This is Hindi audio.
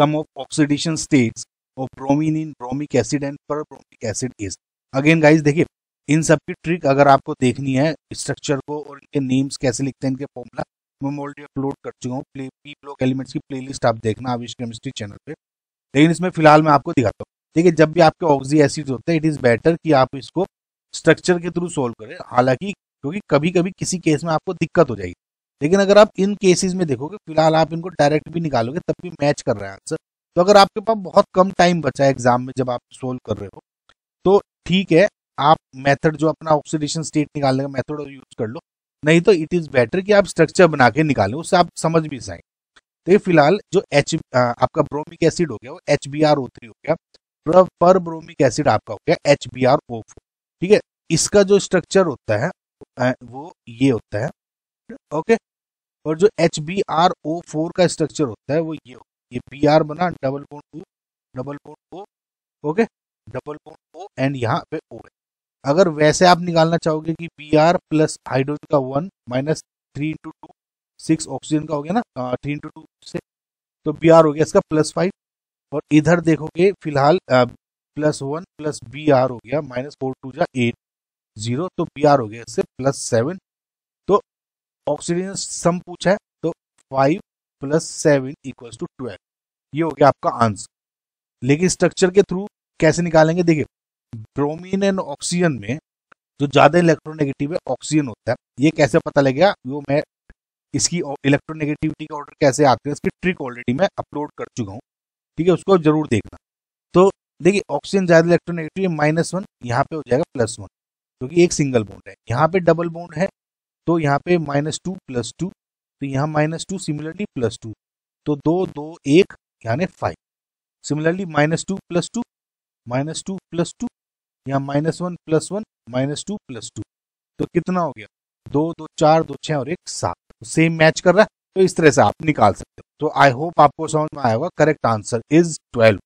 Of oxidation states of bromine in bromic acid and perbromic acid is again guys देखिए, इन सब की ट्रिक अगर आपको देखनी है स्ट्रक्चर को और इनके नेम्स कैसे लिखते हैं, इनके फॉर्मूला मैं ऑलरेडी अपलोड कर चुका हूँ प्ले पी ब्लॉक एलिमेंट्स की प्लेलिस्ट आप देखना आविश केमिस्ट्री चैनल पे। लेकिन इसमें फ़िलहाल मैं आपको दिखाता हूँ। देखिए, जब भी आपके ऑक्सी एसिड होते हैं इट इज़ बेटर कि आप इसको स्ट्रक्चर के थ्रू सोल्व करें। हालाँकि, क्योंकि कभी कभी किसी केस में आपको दिक्कत हो जाएगी। लेकिन अगर आप इन केसेस में देखोगे, फ़िलहाल आप इनको डायरेक्ट भी निकालोगे, तब भी मैच कर रहे हैं आंसर तो अगर आपके पास बहुत कम टाइम बचा है एग्ज़ाम में जब आप सोल्व कर रहे हो तो ठीक है, आप मेथड जो अपना ऑक्सीडेशन स्टेट निकालने का मेथड यूज़ कर लो। नहीं तो इट इज़ बेटर कि आप स्ट्रक्चर बना के निकालें, उससे आप समझ भी सकें तो ये फ़िलहाल जो एच आपका ब्रोमिक एसिड हो गया, वो H B R O three हो गया, पर ब्रोमिक एसिड आपका हो गया H B R O four ठीक है, इसका जो स्ट्रक्चर होता है वो ये होता है, ओके? और जो H B R O four का स्ट्रक्चर होता है, वो ये हो। ये बी आर बना double bond O double bond O okay double bond O and यहाँ पे ओ है। अगर वैसे आप निकालना चाहोगे कि बी आर प्लस हाइड्रोजन का one minus three into two six oxygen का हो गया ना थ्री इंटू टू से तो बी आर हो गया इसका प्लस फाइव और इधर देखोगे, फ़िलहाल plus one plus B R हो गया माइनस फोर टू जा एट ज़ीरो तो बी आर हो गया इससे प्लस सेवन ऑक्सीजन सम पूछा है तो five plus seven equal to twelve ये हो गया आपका आंसर लेकिन स्ट्रक्चर के थ्रू कैसे निकालेंगे? देखिए ब्रोमीन एंड ऑक्सीजन में जो ज़्यादा इलेक्ट्रोनेगेटिव है ऑक्सीजन होता है। ये कैसे पता लगेगा? वो मैं इसकी इलेक्ट्रोनेगेटिविटी का ऑर्डर कैसे आते हैं, इसकी ट्रिक ऑलरेडी मैं अपलोड कर चुका हूँ। ठीक है, उसको ज़रूर देखना। तो देखिए ऑक्सीजन ज़्यादा इलेक्ट्रोनेगेटिव माइनस वन यहाँ पे हो जाएगा प्लस वन क्योंकि एक सिंगल बॉन्ड है। यहाँ पे डबल बॉन्ड है तो यहाँ पे माइनस टू प्लस टू तो यहाँ minus two similarly plus two तो दो दो, एक, यानी five similarly minus two plus two minus two plus two यहाँ minus one plus one minus two plus two तो कितना हो गया? दो दो, चार, दो, छह और एक, सात. तो सेम मैच कर रहा है तो इस तरह से आप निकाल सकते हो. तो आई होप आपको समझ में आएगा करेक्ट आंसर इज़ ट्वेल्व